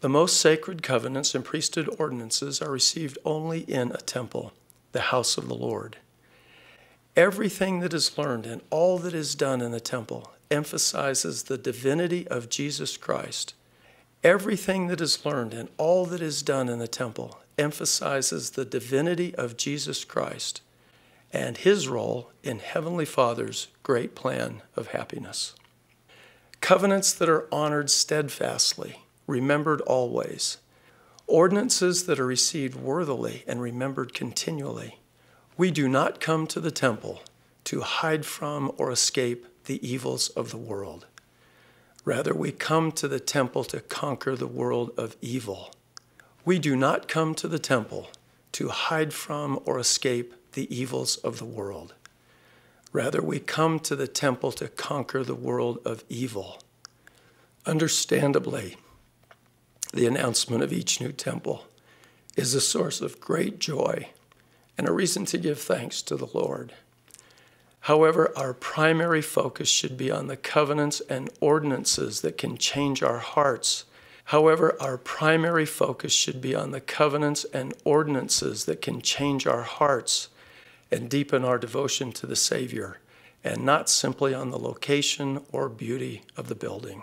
The most sacred covenants and priesthood ordinances are received only in a temple, the house of the Lord. Everything that is learned and all that is done in the temple emphasizes the divinity of Jesus Christ. Everything that is learned and all that is done in the temple emphasizes the divinity of Jesus Christ and his role in Heavenly Father's great plan of happiness. Covenants that are honored steadfastly remembered always, ordinances that are received worthily and remembered continually. We do not come to the temple to hide from or escape the evils of the world. Rather, we come to the temple to conquer the world of evil. We do not come to the temple to hide from or escape the evils of the world. Rather, we come to the temple to conquer the world of evil. Understandably, the announcement of each new temple is a source of great joy and a reason to give thanks to the Lord. However, our primary focus should be on the covenants and ordinances that can change our hearts. However, our primary focus should be on the covenants and ordinances that can change our hearts and deepen our devotion to the Savior, and not simply on the location or beauty of the building.